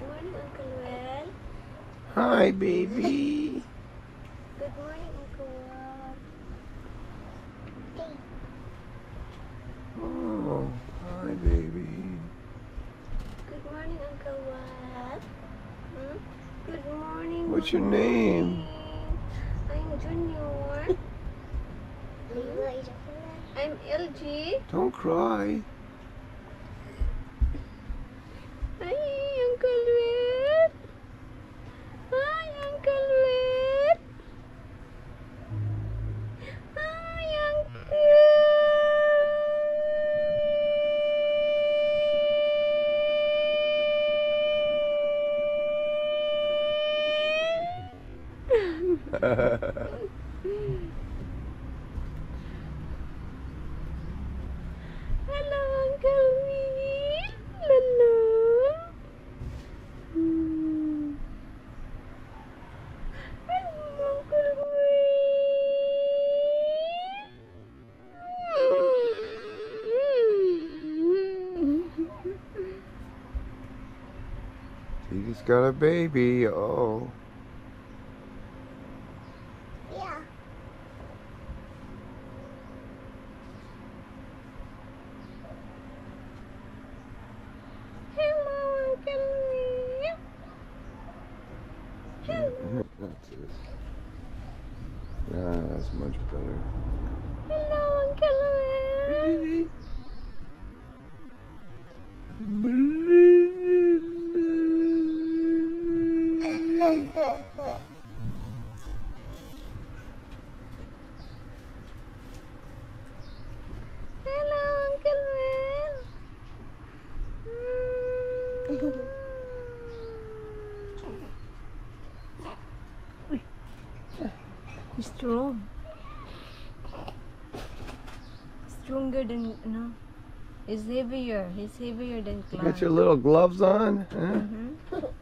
Good morning, Uncle Well. Hi, baby. Good morning, Uncle Well. Oh, hi, baby. Good morning, Uncle Well. Hmm? Good morning. What's your name? I'm Junior. I'm LG. Don't cry. Hello, Uncle Will. Hello. Hello, Uncle Will. he just got a baby. Oh. Yeah. Hello, Uncle Will. That's it. Yeah, that's much better. Hello, Uncle Will. Hello, Uncle Will. He's strong stronger than you know. it's heavier it's heavier than glass got your little gloves on huh? mm -hmm.